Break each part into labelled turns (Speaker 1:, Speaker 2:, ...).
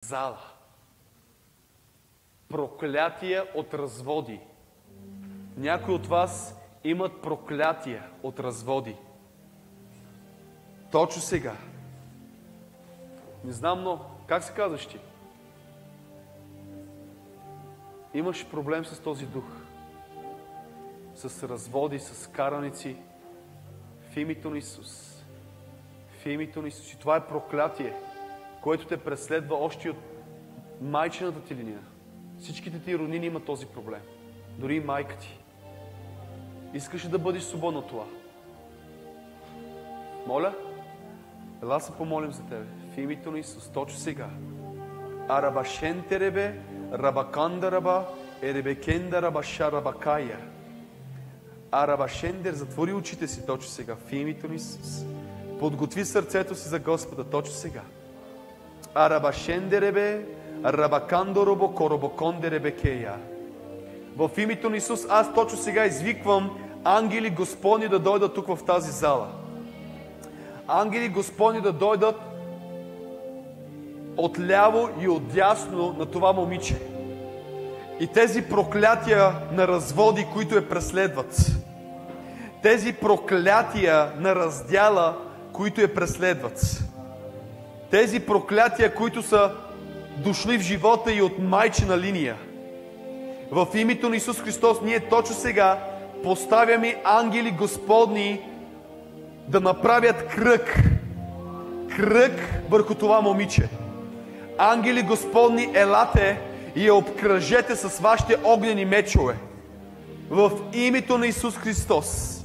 Speaker 1: зала. Проклятия от разводи. Някои от вас имат проклятия от разводи. Точно сега. Не знам, но как се казваш ти? Имаш проблем с този дух. С разводи, с караници. В името на Исус. В името на Исус. И това е проклятие, което те преследва още от майчината ти линия. Всичките ти роднини имат този проблем. Дори и майка ти. Искаш ли да бъдеш свободна от това? Моля? Ела се помолим за тебе. В името на Исус, точно сега. Арабашенте ребе, рабаканда раба, еребекенда рабаша рабакая. Арабашендер, затвори очите си точно сега. В името на Исус. Подготви сърцето си за Господа точно сега. Арабашендеребе, рабакандоробо, коробокондеребекея. В името на Исус аз точно сега извиквам ангели Господни да дойдат тук в тази зала. Ангели Господни да дойдат отляво и отдясно на това момиче. И тези проклятия на разводи, които я преследват. Тези проклятия на раздяла, които я преследват. Тези проклятия, които са дошли в живота и от майчина линия. В името на Исус Христос ние точно сега поставяме ангели Господни да направят кръг. Кръг върху това момиче. Ангели Господни, елате и я обкръжете с вашите огнени мечове. В името на Исус Христос.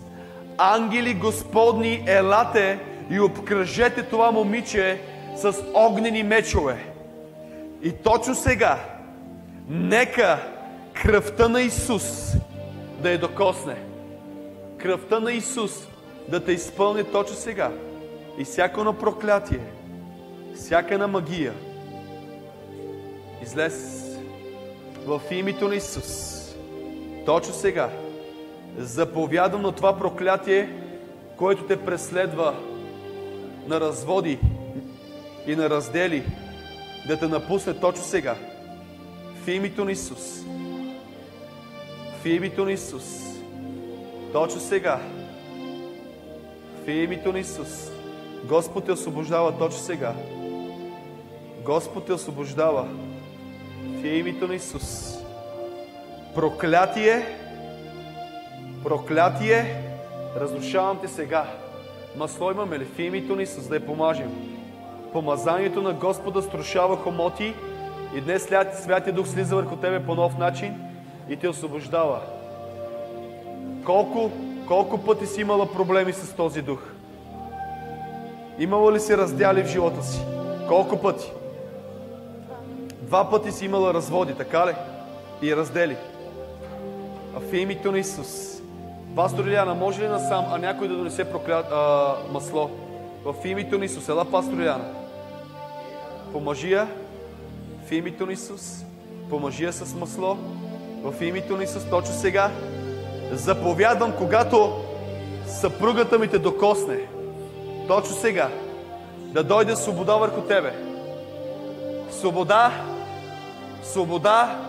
Speaker 1: Ангели Господни, елате и обкръжете това момиче с огнени мечове. И точно сега, нека кръвта на Исус да я докосне. Кръвта на Исус да те изпълни точно сега. И всяко на проклятие, всяка на магия, излез в името на Исус. Точно сега заповядам на това проклятие, което те преследва на разводи и на раздели, да те напусне точно сега. В името на Исус. В името на Исус. Точно сега. В името на Исус. Господ те освобождава точно сега. Господ те освобождава. В името на Исус. Проклятие. Проклятие. Разрушавам те сега. Масло имаме ли в името на Исус да я помажем? Помазанието на Господа струшава хомоти и днес Святия Дух слиза върху тебе по нов начин и те освобождава. Колко, колко пъти си имала проблеми с този дух? Имала ли си раздяли в живота си? Колко пъти? Два пъти си имала разводи, така ли? И раздели. А в името на Исус. Пастор Иляна, може ли насам, а някой да донесе прокля... а, масло? В името на Исус. Ела, пастор Иляна. Помажи я в името на Исус. Помажи я с масло. В името на Исус. Точно сега. Заповядвам, когато съпругата ми те докосне. Точно сега. Да дойде свобода върху тебе. Свобода. Свобода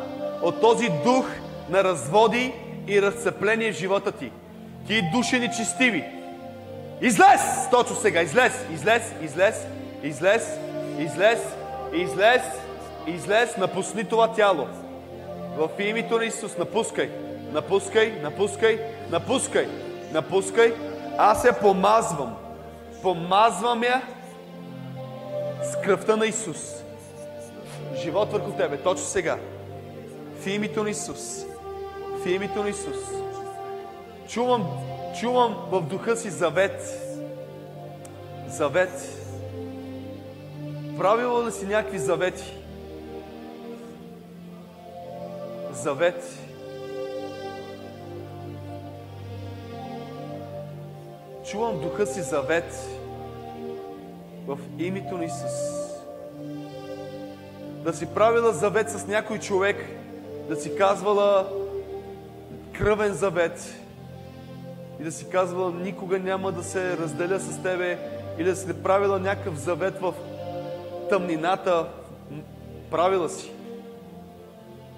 Speaker 1: от този дух на разводи и разцепление в живота ти. Ти души нечестиви. Излез! Точно сега. Излез! Излез! Излез! Излез! Излез! Излез! Излез! Напусни това тяло. В името на Исус напускай. Напускай, напускай, напускай, напускай. Аз я помазвам. Помазвам я с кръвта на Исус. Живот върху тебе, точно сега. В името на Исус. В името на Исус. Чувам, чувам в духа си завет. Завет. Правила ли си някакви завети? Завет. Чувам духа си завет в името на Исус. Да си правила завет с някой човек, да си казвала кръвен завет и да си казвала никога няма да се разделя с тебе или да си правила някакъв завет в тъмнината, Правила си.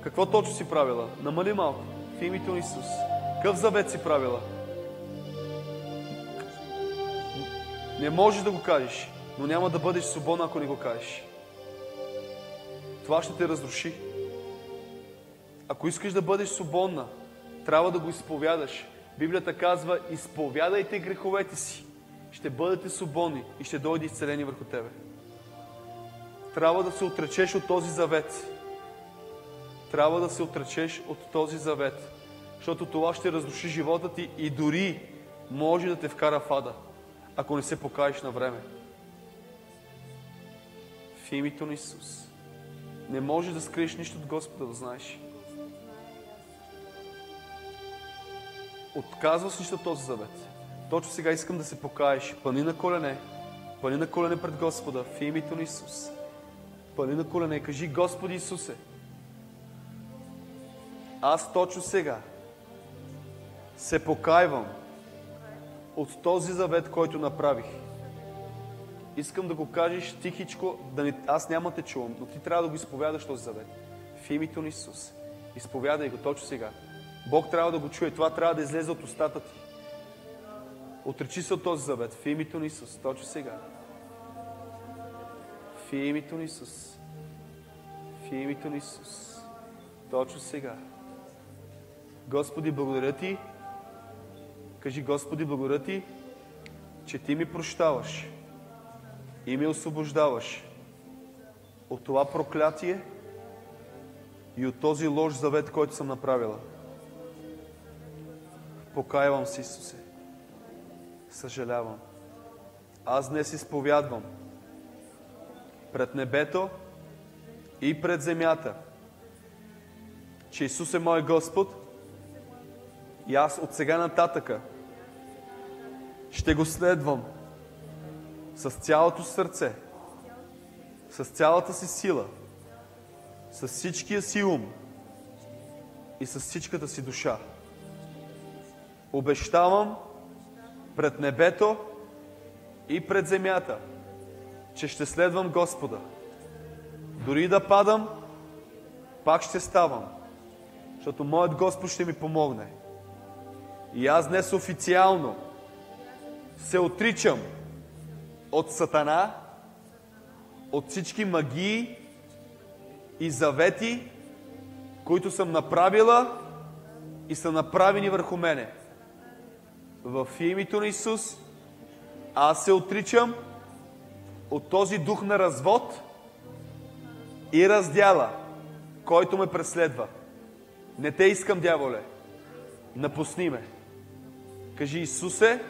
Speaker 1: Какво точно си правила? Намали малко. В името на Исус. Какъв завет си правила? Не можеш да го кажеш, но няма да бъдеш свободна, ако не го кажеш. Това ще те разруши. Ако искаш да бъдеш свободна, трябва да го изповядаш. Библията казва, изповядайте греховете си. Ще бъдете свободни и ще дойде изцеление върху тебе. Трябва да се отречеш от този завет. Трябва да се отречеш от този завет. Защото това ще разруши живота ти и дори може да те вкара в ада, ако не се покаеш на време. В името на Исус. Не можеш да скриеш нищо от Господа, да знаеш. Отказваш нищо този завет. Точно сега искам да се покаеш. Пани на колене. Пани на колене пред Господа в името на Исус. Пани на колене и кажи Господи Исусе, аз точно сега се покайвам от този завет, който направих. Искам да го кажеш тихичко, да не, аз няма те чувам, но ти трябва да го изповядаш този завет. В името на Исус. Изповядай го точно сега. Бог трябва да го чуе. Това трябва да излезе от устата ти. Отречи се от този завет. В името на Исус. Точно сега. В името на Исус. В името на Исус. Точно сега. Господи, благодаря Ти. Кажи, Господи, благодаря Ти, че Ти ми прощаваш и ми освобождаваш от това проклятие и от този лош завет, който съм направила. Покаявам се, Исусе. Съжалявам. Аз днес изповядвам пред небето и пред земята, че Исус е мой Господ и аз от сега нататъка ще го следвам с цялото сърце, с цялата си сила, с всичкия си ум и с всичката си душа. Обещавам пред небето и пред земята, че ще следвам Господа. Дори да падам, пак ще ставам, защото моят Господ ще ми помогне. И аз днес официално се отричам от Сатана, от всички магии и завети, които съм направила и са направени върху мене. В името на Исус аз се отричам от този дух на развод и раздяла, който ме преследва. Не те искам, дяволе. Напусни ме. Кажи, Исусе,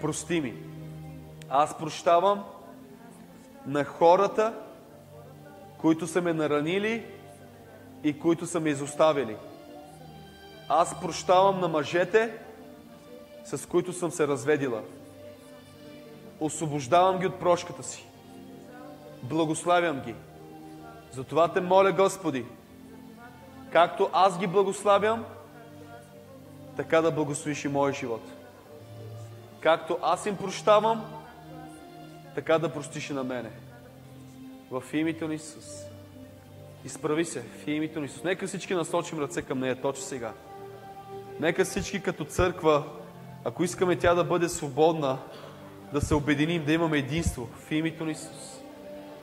Speaker 1: прости ми. Аз прощавам на хората, които са ме наранили и които са ме изоставили. Аз прощавам на мъжете, с които съм се разведила. Освобождавам ги от прошката си. Благославям ги. Затова те моля, Господи, както аз ги благославям, така да благословиш и моя живот. Както аз им прощавам, така да простиш и на мене. В името на Исус. Изправи се в името на Исус. Нека всички насочим ръце към нея точно сега. Нека всички като църква, ако искаме тя да бъде свободна, да се обединим, да имаме единство в името на Исус.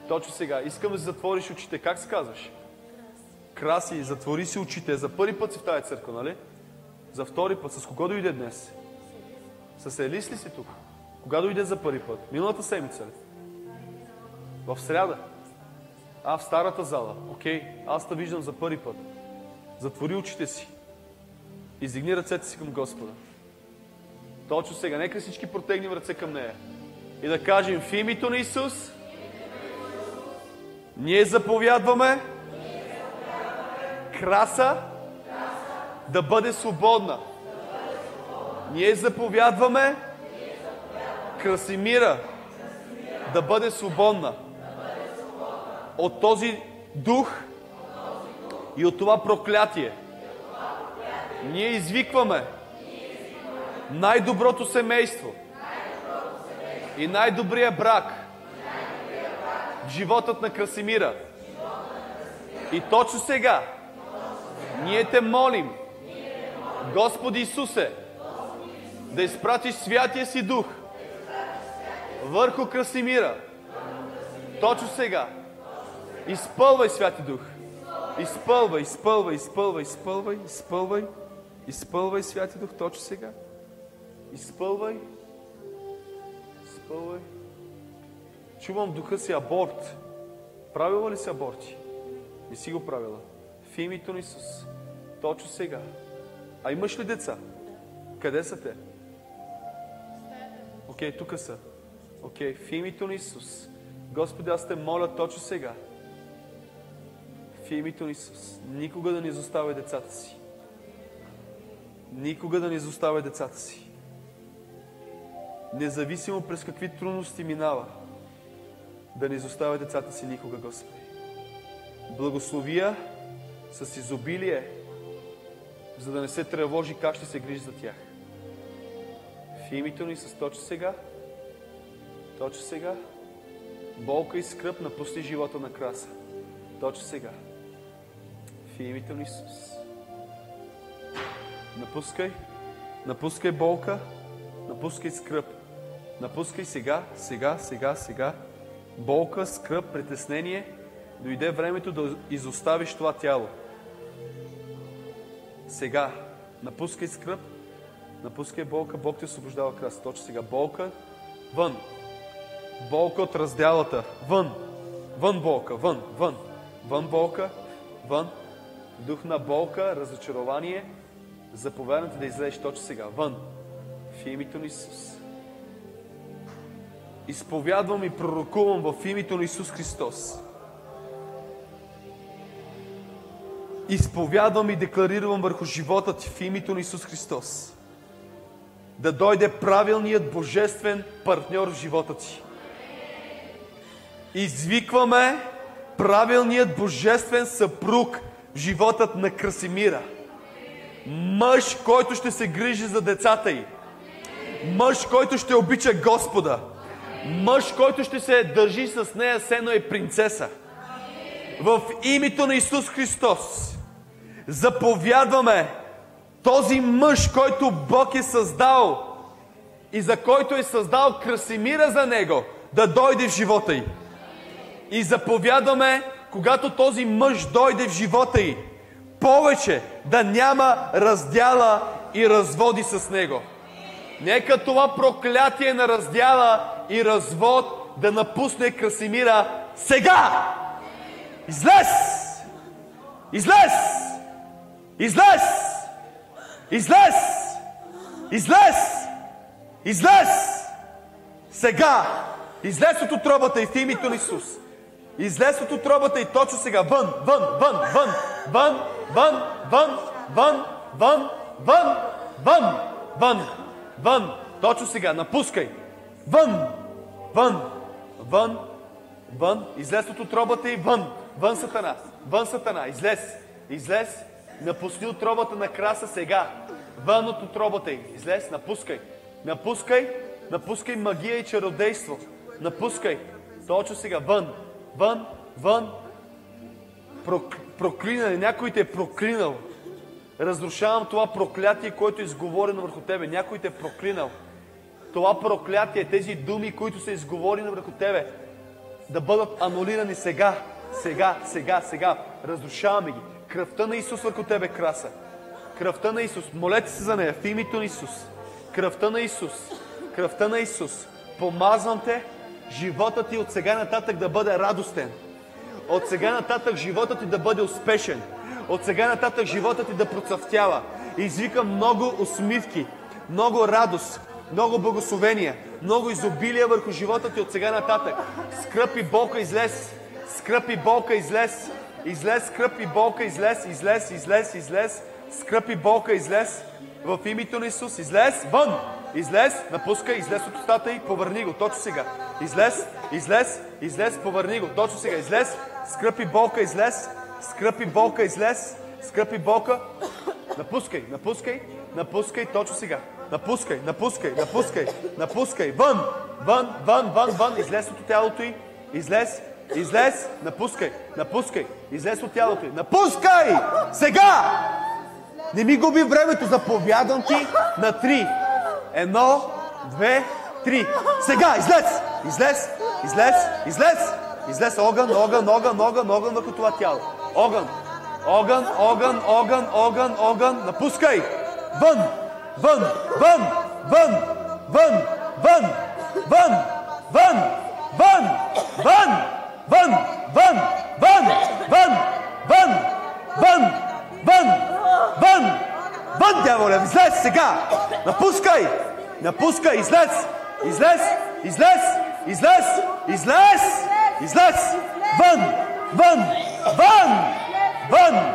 Speaker 1: Точно сега. Искам да затвориш очите. Как се казваш? Краси, затвори си очите. За първи път си в тази църква, нали? За втори път. С кого дойде днес? С Елис ли си тук? Кога дойде за първи път? Миналата седмица ли? В сряда. А, в старата зала. Окей, аз те виждам за първи път. Затвори очите си. Издигни ръцете си към Господа. Точно сега. Нека всички протегнем ръце към нея. И да кажем в името на Исус. Ние заповядваме краса да бъде свободна. Ние заповядваме Красимира да бъде свободна от този дух и от това проклятие. Ние извикваме най-доброто семейство и най-добрия брак животът на Красимира И точно сега ние те молим, Господи Исусе, да изпратиш Святия си Дух върху Красимира. Точно сега. Изпълвай, Святи Дух. Изпълвай, изпълвай, изпълвай, изпълвай, изпълвай, изпълвай, Святи Дух, точно сега. Изпълвай, изпълвай. Чувам духа си аборт. Правила ли си аборти? Не си го правила. В името на Исус. Точно сега. А имаш ли деца? Къде са те? Окей, тук са. Окей, в името на Исус. Господи, аз те моля точно сега. В името на Исус. Никога да не изоставя децата си. Никога да не изоставя децата си. Независимо през какви трудности минава, да не изоставя децата си никога, Господи. Благословия с изобилие, за да не се тревожи как ще се грижи за тях. В името ни с точно сега, точно сега, болка и скръп напусти живота на краса. Точно сега. В името на Исус. Напускай, напускай болка, напускай скръп. Напускай сега, сега, сега, сега. Болка, скръп, притеснение. Дойде времето да изоставиш това тяло. Сега. Напускай скръп, напускай болка, Бог те освобождава крас. Точно сега. Болка, вън. Болка от разделата. Вън. Вън болка, вън, вън. Вън болка, вън. Дух на болка, разочарование. Заповядам да излезеш точно сега. Вън. В името на Исус. Изповядвам и пророкувам в името на Исус Христос. Изповядвам и декларирам върху живота ти в името на Исус Христос. Да дойде правилният божествен партньор в живота ти. Извикваме правилният божествен съпруг в животът на Красимира. Мъж, който ще се грижи за децата й. Мъж, който ще обича Господа. Мъж, който ще се държи с нея, сено е принцеса. В името на Исус Христос заповядваме този мъж, който Бог е създал и за който е създал Красимира за него, да дойде в живота й. И заповядваме, когато този мъж дойде в живота й, повече да няма раздяла и разводи с него. Нека това проклятие на раздяла и развод да напусне Красимира сега! Излез! Излез! Излез! Излез! Излез! Излез! Сега! Излез от отробата и в името на Исус. Излез от отробата и точно сега. Вън, вън, вън, вън, вън, вън, вън, вън, вън, вън, вън, вън, вън. Точно сега. Напускай. Вън, вън, вън, вън. Излез от отробата и вън. Вън сатана. Вън сатана. Излез. Излез. Напусни отробата на краса сега. Вън от отробата й. Излез. Напускай. Напускай. Напускай магия и чародейство. Напускай. Точно сега. Вън. Вън. Вън. Прок, проклинане. Някой те е проклинал. Разрушавам това проклятие, което е изговорено върху тебе. Някой те е проклинал. Това проклятие, тези думи, които са изговорени върху тебе, да бъдат анулирани сега. Сега, сега, сега. Разрушаваме ги. Кръвта на Исус върху тебе краса. Кръвта на Исус. Молете се за нея в името на Исус. Кръвта на Исус. Кръвта на Исус. Помазвам те, живота ти от сега нататък да бъде радостен. От сега нататък живота ти да бъде успешен. От сега нататък живота ти да процъфтява. Извикам много усмивки, много радост, много благословения, много изобилия върху живота ти от сега нататък. Скръпи болка излез. Скръпи болка излез. Излез, скръпи болка излез, излез, излез, излез. Скръпи болка излез. В името на Исус. Излез, вън! Излез, напускай, излез от устата и повърни го, точно сега. Излез, излез, излез, повърни го, точно сега. Излез, скръпи болка, излез, скръпи болка, излез, скръпи болка. Напускай, напускай, напускай, точно сега. Напускай, напускай, напускай, напускай, вън, вън, вън, вън, вън, излез от тялото й, излез, Излез, напускай, напускай. Излез от тялото й. Напускай! Сега! Не ми губи времето, заповядам ти на три. Едно, две, три. Сега, излез! Излез, излез, излез! Излез огън, огън, огън, огън, огън върху това тяло. Огън, огън, огън, огън, огън, огън. Напускай! Вън! Вън! Вън! Вън! Вън! Вън! Вън! Вън! Вън! Вън! Вън! Вън! Вън! Вън! Вън! Вън! Вън! Вън! Вън, дяволе! Излез сега! Напускай! Напускай! Излез! Излез! Излез! Излез! Излез! Излез! Вън! Вън! Вън! Вън!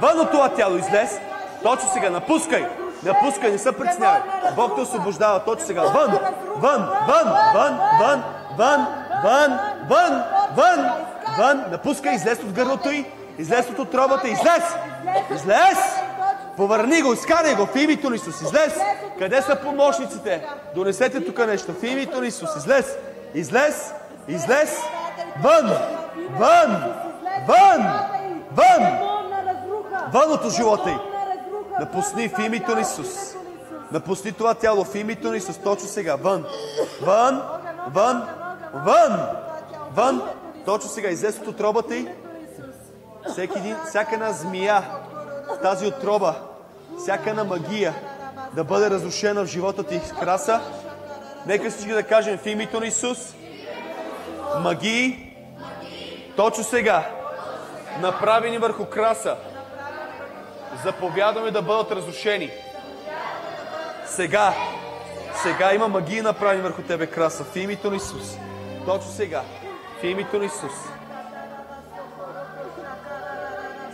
Speaker 1: Вън от това тяло излез! Точно сега! Напускай! Напускай, не се притеснявай. Бог те освобождава точно сега. Вън! Вън! Вън! Вън! Вън! Вън! Вън! Вън! Вън! Вън! Напускай, излез от гърлото й. Излез от отробата. Излез! Излез! Повърни го, изкарай го в името на Исус. Излез! Къде са помощниците? Донесете тук нещо. В името на Исус. Излез! Излез! Излез! Вън! Вън! Вън! Вън! Вън от живота й! Напусни в името на Исус. Напусни това тяло в името на Исус. Точно сега. Вън! Вън! Вън! Вън! Вън! Точно сега. Излез от отробата й. Всеки един, всяка една змия в тази отроба, всяка една магия да бъде разрушена в живота ти краса. Нека всички да кажем в името на Исус. Магии. Точно сега. Направени върху краса. Заповядаме да бъдат разрушени. Сега. Сега има магии направени върху тебе краса. В името на Исус. Точно сега. В името на Исус.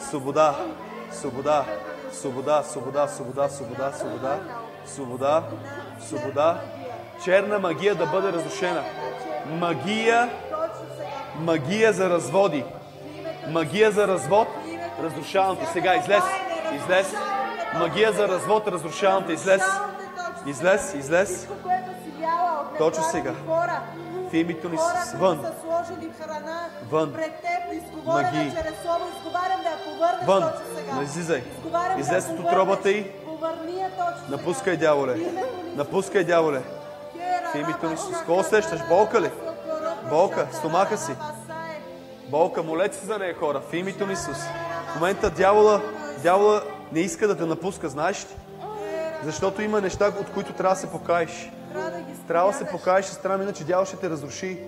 Speaker 1: Свобода, свобода, свобода, свобода, свобода, свобода, свобода, свобода, свобода. Черна магия да бъде разрушена. Магия, магия за разводи. Магия за развод, разрушавам те. Сега излез, излез. Магия за развод, разрушавам те. Излез, излез, излез. Точно сега. В името на Исус. Вън. Вън. Магии. Вън. Не излизай. Излез от отробата й. Напускай, дяволе. Напускай, дяволе. В името на Исус. Кого сещаш? Болка ли? Болка. Стомаха си. Болка. Молете се за нея, хора. В името на Исус. В момента дявола, дявола не иска да те напуска, знаеш ли? Защото има неща, от които трябва да се покаеш. Трябва да се покаеш с страна, иначе дявол ще те разруши.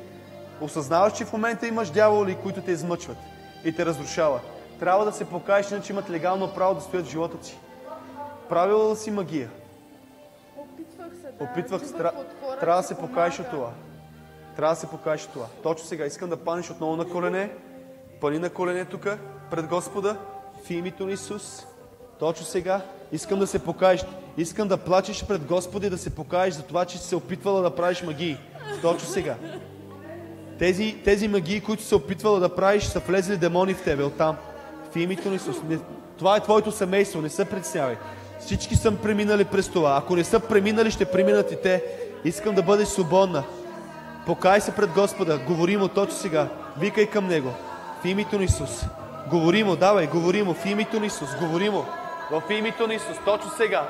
Speaker 1: Осъзнаваш, че в момента имаш дяволи, които те измъчват и те разрушават. Трябва да се покаеш, иначе имат легално право да стоят в живота си. Правила си магия.
Speaker 2: Опитвах се да
Speaker 1: Опитвах се.
Speaker 2: отивах
Speaker 1: Тра...
Speaker 2: от хора,
Speaker 1: Трябва да се
Speaker 2: да
Speaker 1: покаеш от това. Трябва да се покаеш от това. Точно сега искам да паниш отново на колене. Пани на колене тук, пред Господа, в името на Исус. Точно сега искам да се покаеш. Искам да плачеш пред Господа и да се покаеш за това, че си се опитвала да правиш магии. Точно сега. Тези, тези магии, които се опитвала да правиш, са влезли демони в тебе оттам. В името на Исус. Не, това е твоето семейство, не се притеснявай. Всички са преминали през това. Ако не са преминали, ще преминат и те. Искам да бъдеш свободна. Покай се пред Господа. Говори му точно сега. Викай към Него. В името на Исус. Говори му, давай, говори му. В името на Исус. Говори му. В името на Исус. Точно сега.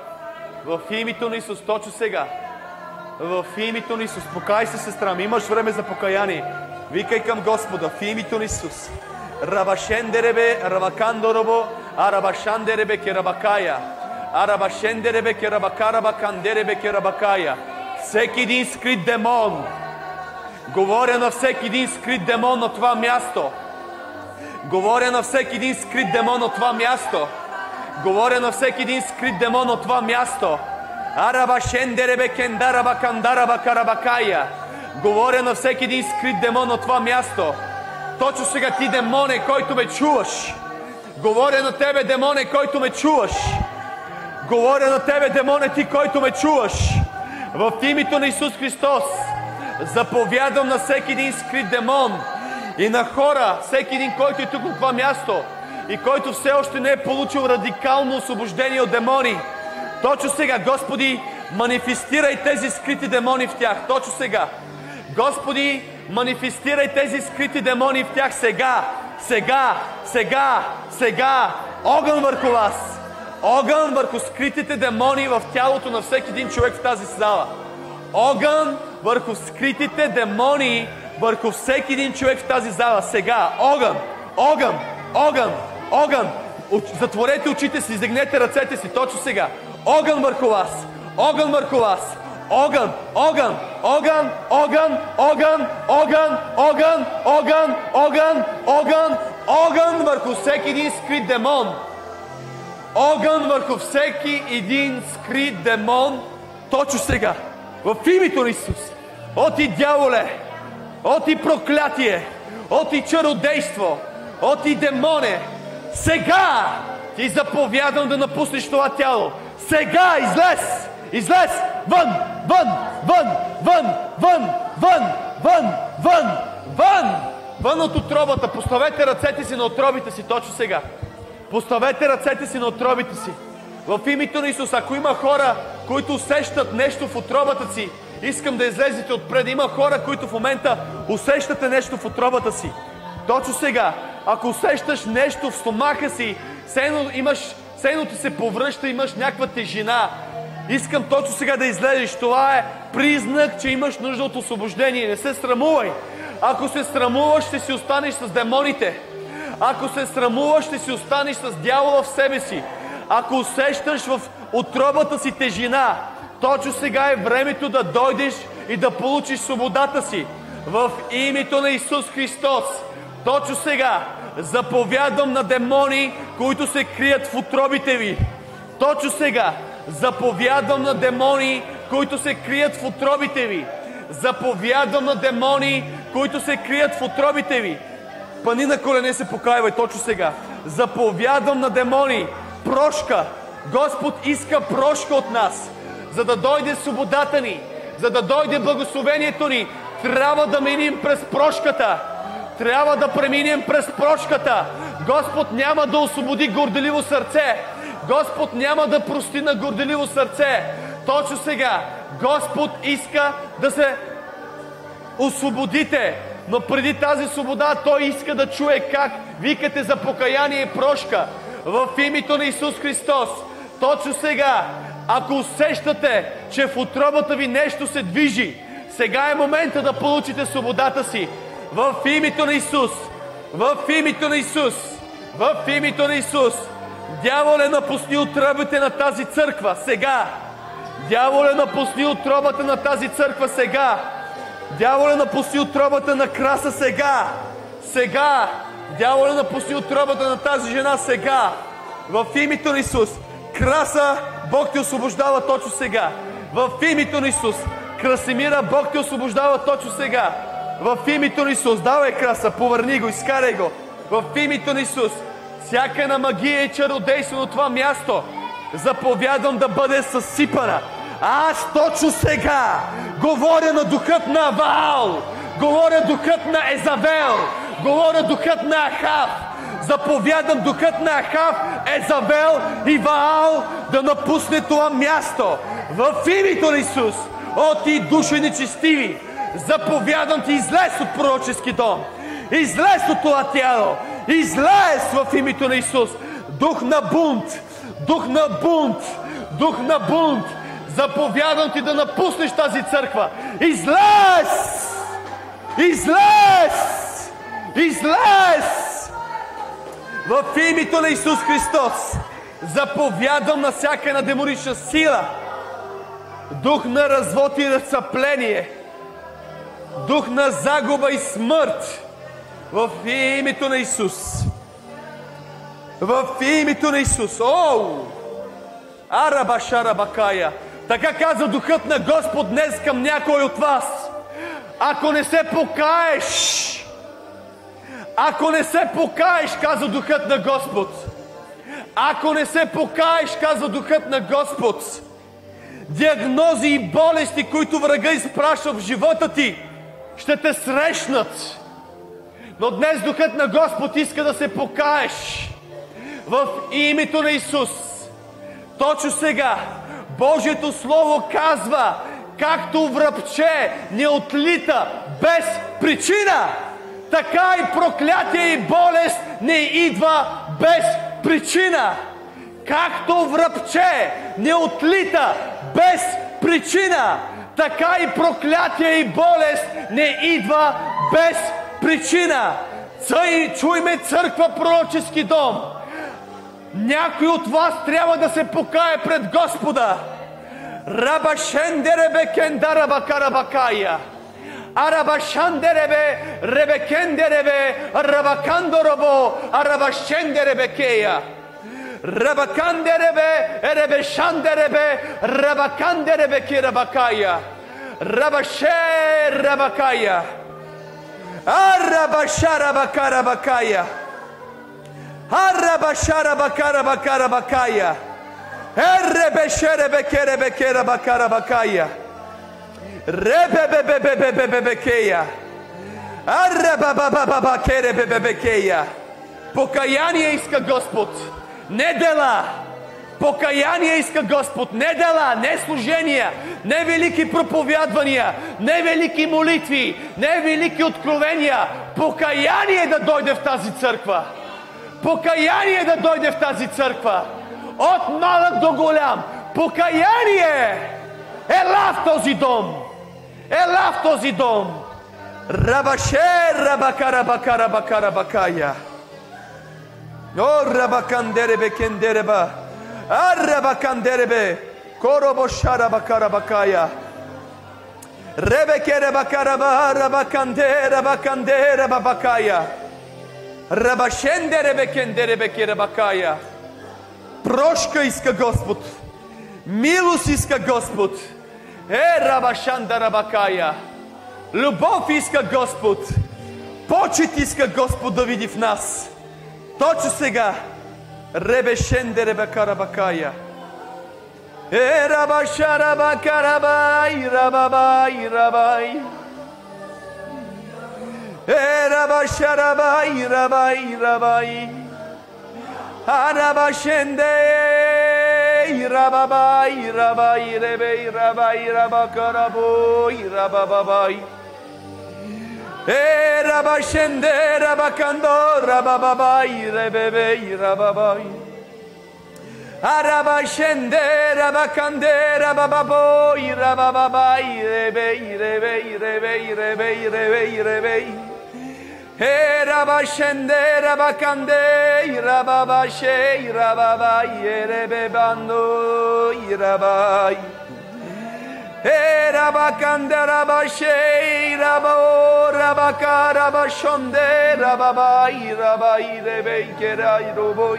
Speaker 1: В името на Исус. Точно сега. В името на Исус. Покай се, сестра ми. Имаш време за покаяние. Викай към Господа. В името на Исус. Рабашендеребе, рабакандоробо, арабашандеребе, керабакая. Арабашендеребе, керабакарабакандеребе, керабакая. Всеки един скрит демон. Говоря на всеки един скрит демон на това място. Говоря на всеки един скрит демон от това място. Говоря на всеки един скрит демон от това място. Араба шендеребе кендараба кандараба карабакая. Говоря на всеки един скрит демон от това място. Точно сега ти демоне, който ме чуваш. Говоря на тебе, демоне, който ме чуваш. Говоря на тебе, демоне, ти, който ме чуваш. В името на Исус Христос заповядам на всеки един скрит демон и на хора, всеки един, който е тук на това място и който все още не е получил радикално освобождение от демони. Точно сега, Господи, манифестирай тези скрити демони в тях. Точно сега. Господи, Манифестирай тези скрити демони в тях сега. Сега, сега, сега. Огън върху вас. Огън върху скритите демони в тялото на всеки един човек в тази зала. Огън върху скритите демони върху всеки един човек в тази зала. Сега. Огън. Огън. Огън. Огън. Затворете очите си, изигнете ръцете си точно сега. Огън върху вас. Огън върху вас. Огън, огън, огън, огън, огън, огън, огън, огън, огън, огън, огън върху всеки един скрит демон. Огън върху всеки един скрит демон. Точно сега. В името на Исус. О ти дяволе! О ти проклятие! О ти чародейство! О ти демоне! Сега ти заповядам да напуснеш това тяло. Сега излез! Излез! Вън! Вън! Вън! Вън! Вън! Вън! Вън! Вън! Вън! Вън от отробата! Поставете ръцете си на отробите си точно сега. Поставете ръцете си на отробите си. В името на Исус, ако има хора, които усещат нещо в отробата си, искам да излезете отпред. Има хора, които в момента усещате нещо в отробата си. Точно сега, ако усещаш нещо в стомаха си, сено имаш, сено ти се повръща, имаш някаква тежина, Искам точно сега да излезеш. Това е признак, че имаш нужда от освобождение. Не се срамувай. Ако се срамуваш, ще си останеш с демоните. Ако се срамуваш, ще си останеш с дявола в себе си. Ако усещаш в отробата си тежина, точно сега е времето да дойдеш и да получиш свободата си. В името на Исус Христос. Точно сега заповядам на демони, които се крият в отробите ви. Точно сега Заповядвам на демони, които се крият в отробите ви. Заповядвам на демони, които се крият в отробите ви. Пани на колене се покайвай точно сега. Заповядвам на демони. Прошка. Господ иска прошка от нас. За да дойде свободата ни, за да дойде благословението ни, трябва да минем през прошката. Трябва да преминем през прошката. Господ няма да освободи горделиво сърце. Господ няма да прости на горделиво сърце. Точно сега Господ иска да се освободите. Но преди тази свобода Той иска да чуе как викате за покаяние и прошка в името на Исус Христос. Точно сега, ако усещате, че в отробата ви нещо се движи, сега е момента да получите свободата си. В името на Исус. В името на Исус. В името на Исус. Дяволе, напусни отробите на тази църква сега. Дяволе, напусни отробата на тази църква сега. Дяволе, напусни отробата на краса сега. Сега. Дяволе, напусни отробата на тази жена сега. В името на Исус. Краса, Бог те освобождава точно сега. В името на Исус. Красимира, Бог те освобождава точно сега. В името на Исус. Давай краса, повърни го, изкарай го. В името на Исус. Всяка на магия и чародейство на това място заповядам да бъде съсипана. Аз точно сега говоря на духът на Ваал, говоря духът на Езавел, говоря духът на Ахав. Заповядам духът на Ахав, Езавел и Ваал да напусне това място. В името на Исус, о ти души нечестиви, заповядам ти излез от пророчески дом. Излез от това тяло. Излез в името на Исус. Дух на бунт. Дух на бунт. Дух на бунт. Заповядам ти да напуснеш тази църква. Излез! Излез! Излез! В името на Исус Христос заповядам на всяка една демонична сила, дух на развод и разцъпление, дух на загуба и смърт, в името на Исус. В името на Исус. О! Арабашарабакая. Така каза Духът на Господ днес към някой от вас. Ако не се покаеш, ако не се покаеш, казва Духът на Господ. Ако не се покаеш, казва Духът на Господ. Диагнози и болести, които врага изпраща в живота ти, ще те срещнат. Но днес Духът на Господ иска да се покаеш в името на Исус. Точно сега Божието Слово казва, както връбче не отлита без причина. Така и проклятие и болест не идва без причина. Както връбче не отлита без причина, така и проклятие и болест не идва без причина. Цъй, чуйме църква пророчески дом. Някой от вас трябва да се покае пред Господа. Рабашендеребе araba şan derebe, şanderebe, rebekenderebe, rabakandorobo, araba şenderebekeya. Rabakanderebe, erebe şanderebe, rabakanderebeki rabakaya. Rabaşe rabakaya. Arabaşa rabakara bakaya. Arabaşa rabakara bakara bakaya. Erebe şerebe kerebe kere bakara bakaya. Ребебебебебебебекея. Арабабабабакеребебекея. Покаяние иска Господ, не дела. Покаяние иска Господ, не дела, не служения, не велики проповядвания, не велики молитви, не велики откровения. Покаяние да дойде в тази църква. Покаяние да дойде в тази църква. От малък до голям. Покаяние! Ела в този дом! Ела в този дом! Рабаше, рабака, рабака, рабака, рабакая. О, рабакандеребе, кендереба. Арабакандеребе. Коробо шарабакарабакая. Ребекеребакараба, рабакандера, бакандера, бабакая. Рабашендеребе, кендеребе, керебакая. Прошка иска Господ. Милост иска Господ. Е, рабашанда рабакая. Любов иска Господ. Почет иска Господ да види в нас. Точно сега. Ребешенде ребекарабакая. Е, рабашарабакарабай, рабабай, рабай. Е, рабашарабай, рабай, рабай. Arabashende, rababai, eh, rabai, rebe, rabai, rabakaraboi, rababai. E rabashende, rabakando, rababai, rebebe, ah, rababai. Arabashende, rabakande, rabababoi, rababai, rebe, rebe, rebe, rebe, rebe, rebe. He raba şende raba kande raba başe raba yere be bando irabay. He raba kande raba şey raba o raba ka raba şonde raba bay raba ire bey kere ayro boy.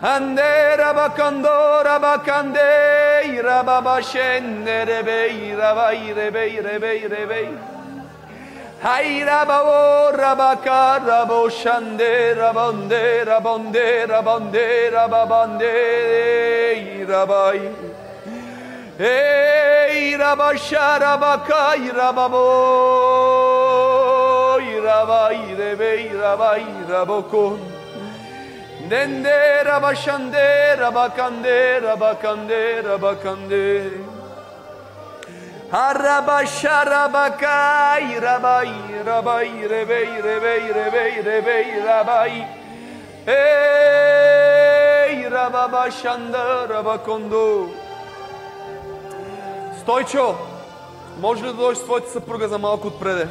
Speaker 1: Hande raba kando raba kande raba başende rebe irabay rebe rebe rebe. rebe. Hai rabao rabaka rabo shande rabonde rabonde rabonde rababande rabai. Ei rabasha rabaka rababo rabai rebe rabai rabokon. Nende rabashande rabakande rabakande rabakande. Harabasharabakai, rabai, rabai, rebei, rebei, rebei, rebei, rabai. Ей, рабабашанда, рабакондо. Стойчо, може ли да дойдеш с твоята съпруга за малко отпреде?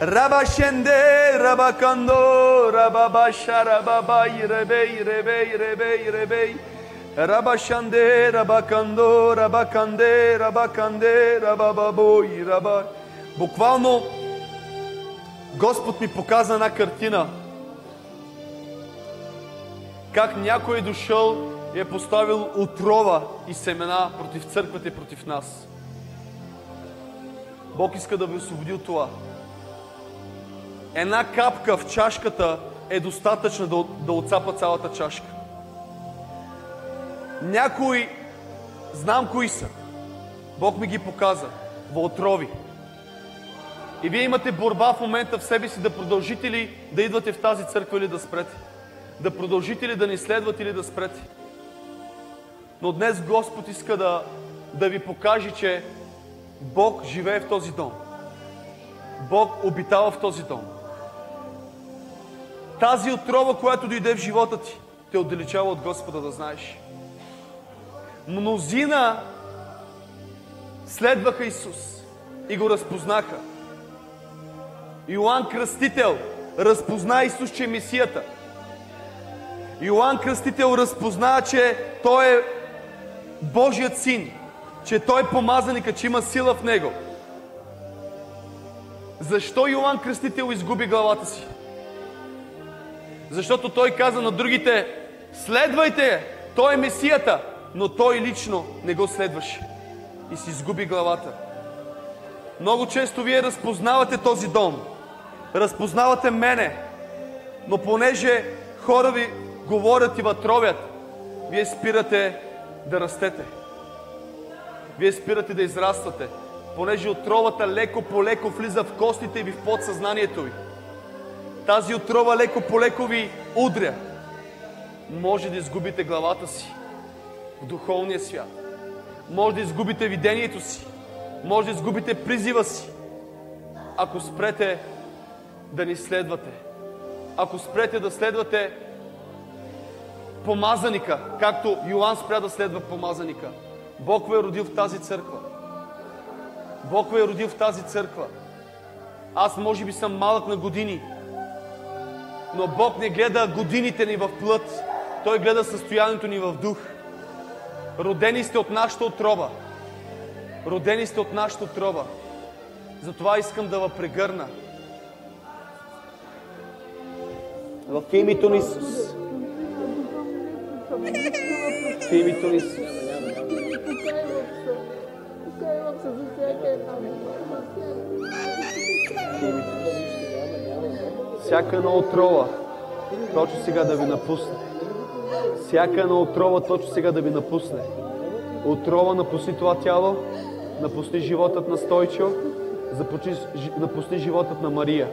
Speaker 1: Рабашенде, рабакандо, рабабаша, рабабай, ребей, ребей, ребей, ребей. Рабашанде, рабакандо, рабаканде, рабаканде, рабабабой, раба. Буквално Господ ми показа една картина. Как някой е дошъл и е поставил отрова и семена против църквата и против нас. Бог иска да ви освободи от това. Една капка в чашката е достатъчна да, да отцапа цялата чашка. Някои, знам кои са. Бог ми ги показа. Вълтрови. И вие имате борба в момента в себе си да продължите ли да идвате в тази църква или да спрете. Да продължите ли да ни следвате или да спрете. Но днес Господ иска да, да ви покаже, че Бог живее в този дом. Бог обитава в този дом. Тази отрова, която дойде в живота ти, те отдалечава от Господа да знаеш. Мнозина следваха Исус и го разпознаха. Йоанн Кръстител разпозна Исус, че е Месията. Йоанн Кръстител разпозна, че Той е Божият син, че Той е помазаника, че има сила в Него. Защо Йоанн Кръстител изгуби главата си? Защото той каза на другите, следвайте, той е Месията, но той лично не го следваше и си изгуби главата. Много често вие разпознавате този дом, разпознавате мене, но понеже хора ви говорят и вътровят, вие спирате да растете. Вие спирате да израствате, понеже отровата леко по леко влиза в костите ви, в подсъзнанието ви. Тази отрова леко по леко ви удря. Може да изгубите главата си в духовния свят. Може да изгубите видението си. Може да изгубите призива си. Ако спрете да ни следвате. Ако спрете да следвате помазаника, както Йоанн спря да следва помазаника. Бог ви е родил в тази църква. Бог ви е родил в тази църква. Аз може би съм малък на години, но Бог не гледа годините ни в плът. Той гледа състоянието ни в дух. Родени сте от нашата отроба. Родени сте от нашата отроба. Затова искам да ви прегърна. В името на Исус. В името на Исус.
Speaker 2: Всяка една
Speaker 1: отрова точно сега да ви напусне. Всяка една отрова точно сега да ви напусне. Отрова напусни това тяло, напусни животът на Стойчо, започни, напусни животът на Мария.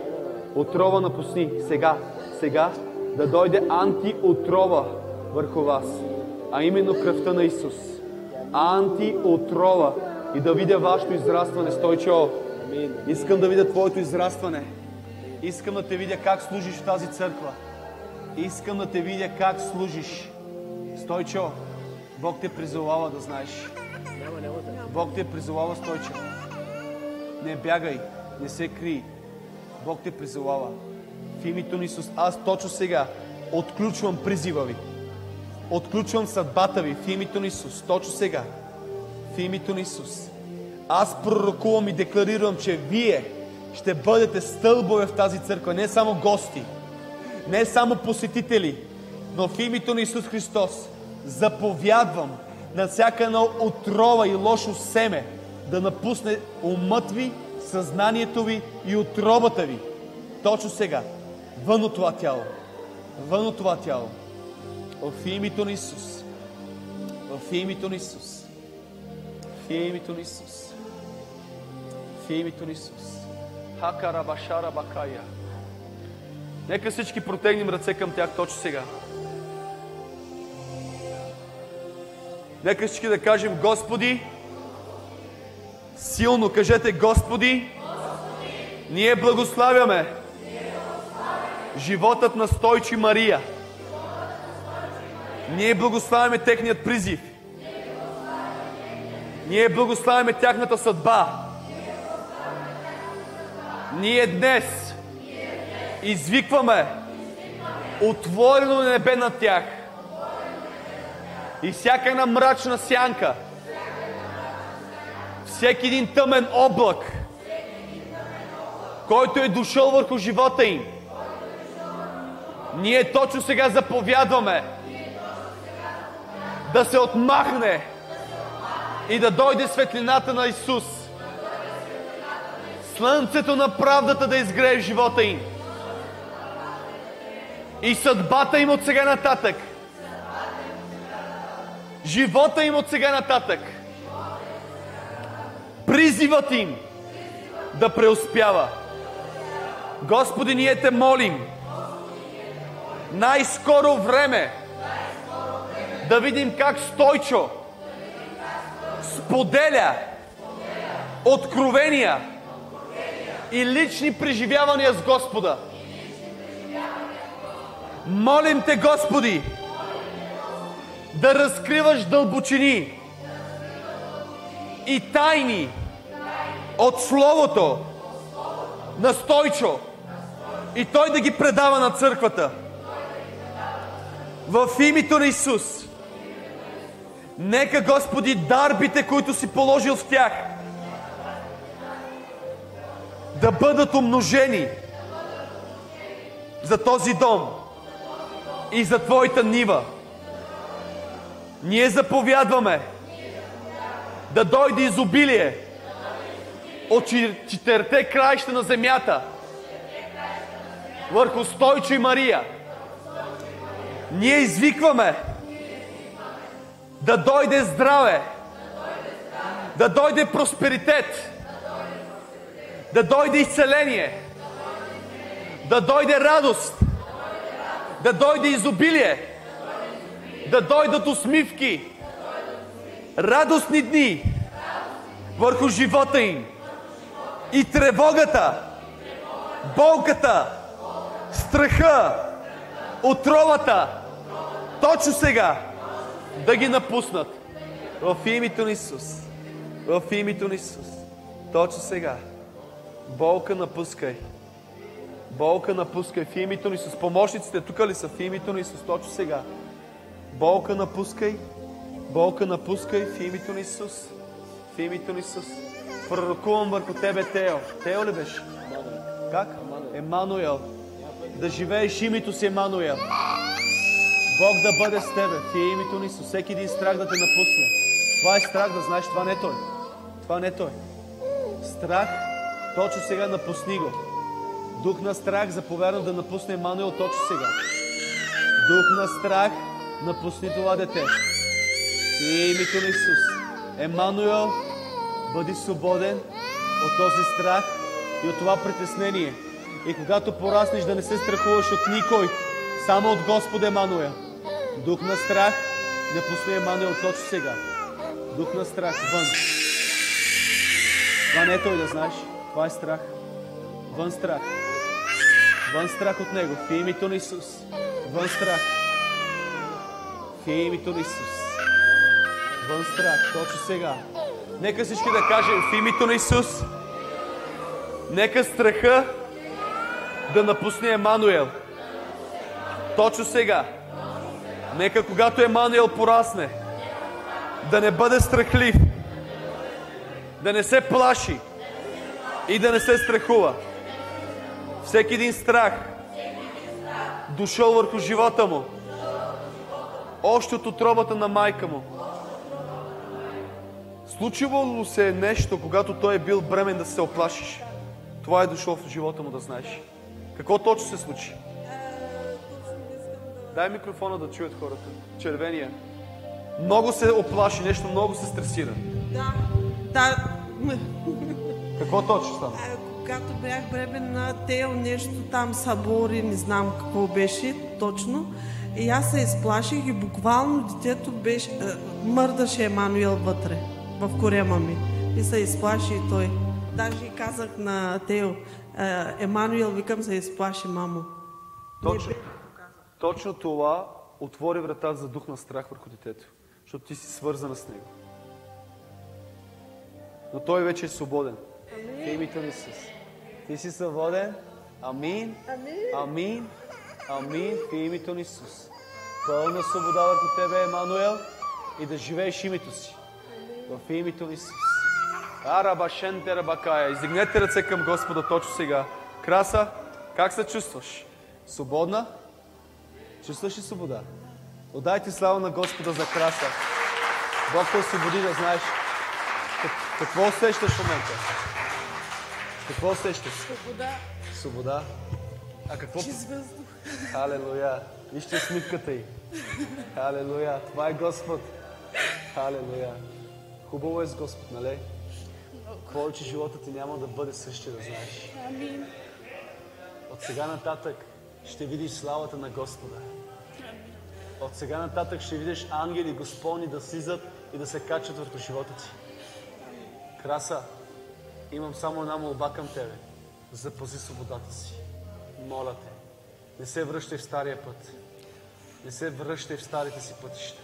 Speaker 1: Отрова напусни сега, сега да дойде антиотрова върху вас, а именно кръвта на Исус. Антиотрова и да видя вашето израстване, Стойчо. Искам да видя твоето израстване. Искам да те видя как служиш в тази църква. Искам да те видя как служиш. Стойчо, Бог те призовава да знаеш. Бог те призовава, Стойчо. Не бягай, не се крий. Бог те призовава. В името на Исус, аз точно сега отключвам призива ви. Отключвам съдбата ви в името на Исус. Точно сега. В името на Исус. Аз пророкувам и декларирам, че вие ще бъдете стълбове в тази църква, не само гости, не само посетители, но в името на Исус Христос заповядвам на всяка една отрова и лошо семе да напусне умът ви, съзнанието ви и отробата ви. Точно сега. Вън от това тяло. Вън от това тяло. В името на Исус. В името на Исус. В името на Исус. В името на Исус. Хакарабашара бакая. Нека всички протегнем ръце към тях точно сега. Нека всички да кажем Господи, силно кажете Господи, ние благославяме животът на Стойчи Мария. Ние благославяме техният призив. Ние благославяме тяхната съдба. Ние днес извикваме отворено небе над тях. И всяка една мрачна сянка, всеки един тъмен облак, който е дошъл върху живота им, ние точно сега заповядваме да се отмахне и да дойде светлината на Исус. Слънцето на правдата да изгрее живота им. И съдбата им от сега нататък. Живота им от сега нататък. Призивът им да преуспява. Господи, ние те молим. Най-скоро време да видим как Стойчо споделя откровения и лични преживявания с Господа. Молим те, Господи, да разкриваш дълбочини и тайни от Словото на Стойчо и той да ги предава на църквата. В името на Исус. Нека, Господи, дарбите, които си положил в тях, да бъдат умножени за този дом и за Твоята нива. Ние заповядваме да дойде изобилие от четирите краища на земята върху Стойчо и Мария. Ние извикваме да дойде здраве, да дойде просперитет, да дойде изцеление, да дойде радост, да дойде изобилие, да дойдат усмивки, радостни дни върху живота им и тревогата, болката, страха, отровата, точно сега да ги напуснат. В името на Исус. В името на Исус. Точно сега. Болка напускай. Болка напускай в името на Исус. Помощниците тук ли са в името на Исус? Точно сега. Болка напускай. Болка напускай в името на Исус. В името на Исус. Пророкувам върху тебе, Тео. Тео ли беше? Как? Емануел. Да живееш името си, Емануел. Бог да бъде с тебе. В името на Исус. Всеки един страх да те напусне. Това е страх, да знаеш, това не е той. Това не е той. Страх, точно сега напусни го. Дух на страх, заповядам да напусне Емануел точно сега. Дух на страх, напусни това дете. В името на Исус. Емануел, бъди свободен от този страх и от това притеснение. И когато пораснеш да не се страхуваш от никой, само от Господа Емануел. Дух на страх, не пусни Емануел точно сега. Дух на страх, вън. Това не е той да знаеш. Това е страх. Вън страх. Вън страх от него. В името на Исус. Вън страх. В името на Исус. Вън страх. Точно сега. Нека всички да кажем в името на Исус. Нека страха да напусне Емануел. Точно сега. Нека когато Емануел порасне, да не бъде страхлив, да не се плаши и да не се страхува. Всеки един страх, дошъл върху живота му, още от отробата на майка му. Случило се е нещо, когато той е бил бремен да се оплашиш. Това е дошло в живота му да знаеш. Какво точно се случи? Дай микрофона да чуят хората. Червения. Много се оплаши, нещо много се стресира.
Speaker 3: Да, да.
Speaker 1: Какво точно стана?
Speaker 3: А, Когато бях бременна, Тео нещо там събори, не знам какво беше точно. И аз се изплаших и буквално детето беше, е, мърдаше Емануел вътре, в корема ми. И се изплаши и той. Даже и казах на Тео, е, Емануел, викам, се изплаши, мамо.
Speaker 1: Точно, точно това отвори врата за дух на страх върху детето. Защото ти си свързана с него. Но той вече е свободен. Името на Исус. Ти си свободен. Амин. Амин. Амин. В името на Исус. Пълна свобода върху тебе, Емануел, и да живееш името си. В името на Исус. Арабашенте рабакая. Издигнете ръце към Господа точно сега. Краса, как се чувстваш? Свободна? Чувстваш ли свобода? Отдайте слава на Господа за краса. Бог те освободи да знаеш. Как- Какво усещаш в момента? Какво усещаш?
Speaker 3: Свобода,
Speaker 1: Свобода. А какво?
Speaker 3: чист въздух.
Speaker 1: Халелуя. Вижте усмивката й. Халелуя. Това е Господ. Халелуя. Хубаво е с Господ, нали? Повече живота ти няма да бъде същия, да знаеш.
Speaker 2: Амин.
Speaker 1: От сега нататък ще видиш славата на Господа. От сега нататък ще видиш ангели Господни да слизат и да се качат върху живота ти. Краса, имам само една молба към тебе. запази свободата си. Моля те, не се връщай в стария път. Не се връщай в старите си пътища.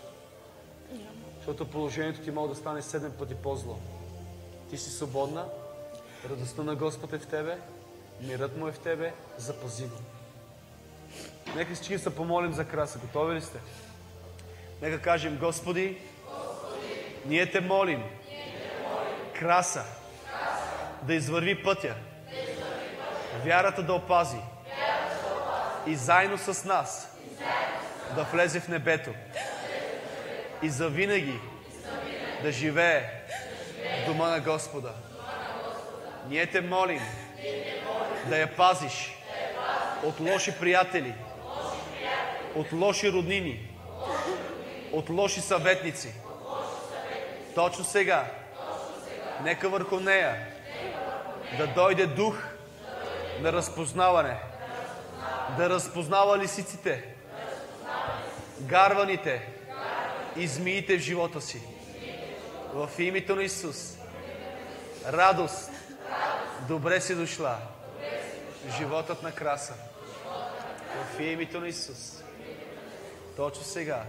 Speaker 1: Защото положението ти може да стане седем пъти по-зло. Ти си свободна, радостта на Господ е в тебе, мирът му е в тебе, запази го. Нека всички се помолим за краса. Готови ли сте? Нека кажем, Господи, ние те молим, краса, да извърви пътя, вярата да опази и заедно с нас да влезе в небето и завинаги да живее в дома на Господа. Ние те молим да я пазиш от лоши приятели, от лоши роднини, от лоши съветници. Точно сега, нека върху нея да дойде дух на разпознаване, да разпознава лисиците, гарваните и змиите в живота си. В името на Исус. Радост. Добре си дошла. Животът на краса. В името на Исус. Точно сега.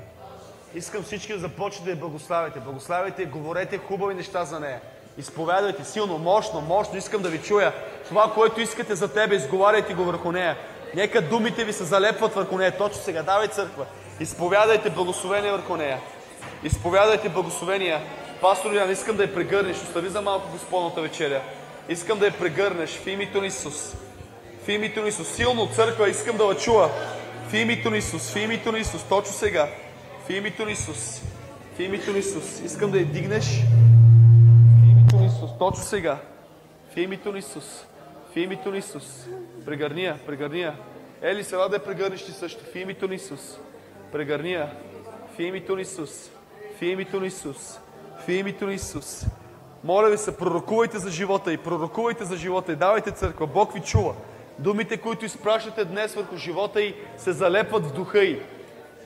Speaker 1: Искам всички да започнете да благославяте. Благославяйте говорете хубави неща за нея. Изповядайте силно, мощно, мощно. Искам да ви чуя. Това, което искате за тебе, изговаряйте го върху нея. Нека думите ви се залепват върху нея. Точно сега. Давай църква. Изповядайте благословение върху нея. Изповядайте благословения. Пастор Ян, искам да я прегърнеш. Остави за малко Господната вечеря. Искам да я прегърнеш в името на Исус. В името на Исус. Силно църква, искам да я чуя. В името на Исус. В името на Исус. Точно сега. В името на Исус. В името на Исус. Искам да я дигнеш. В името на Исус. Точно сега. В името на Исус. В името на Исус. Прегърния, прегърния. Ели, сега да я прегърнеш ти също. В името на Исус. Прегърния. В името на Исус. В името на Исус. В името на Исус. Моля ви се, пророкувайте за живота и пророкувайте за живота и давайте църква. Бог ви чува. Думите, които изпращате днес върху живота и се залепват в духа й.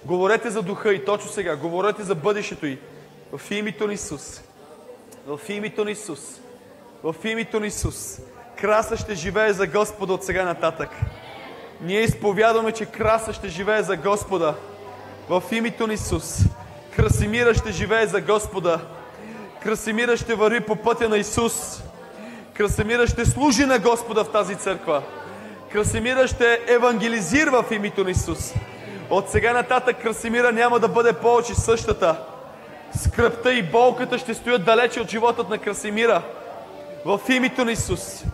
Speaker 1: Говорете за духа и точно сега. Говорете за бъдещето й. В името на Исус. В името на Исус. В името на Исус. Краса ще живее за Господа от сега нататък. Ние изповядваме, че Краса ще живее за Господа. В името на Исус. Красимира ще живее за Господа. Красимира ще върви по пътя на Исус. Красимира ще служи на Господа в тази църква. Красимира ще евангелизира в името на Исус. От сега нататък Красимира няма да бъде повече същата. Скръпта и болката ще стоят далече от животът на Красимира. В името на Исус.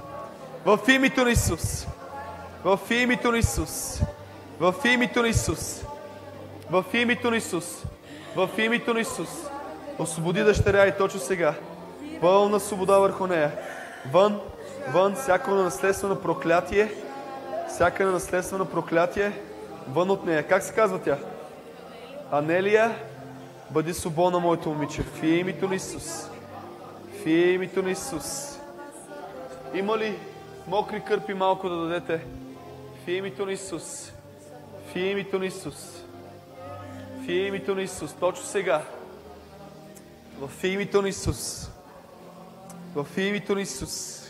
Speaker 1: В името на Исус. В името на Исус. В името на Исус. В името на Исус. В името на Исус. Освободи дъщеря и точно сега. Пълна свобода върху нея. Вън, вън, всяко наследствено проклятие, всяка наследствено проклятие, вън от нея. Как се казва тя? Анелия, бъди свободна, моето момиче. В името на Исус. В името на Исус. Има ли мокри кърпи малко да дадете? В името на Исус. В името на Исус. В името на Исус. Точно сега. В името на Исус. В името на Исус.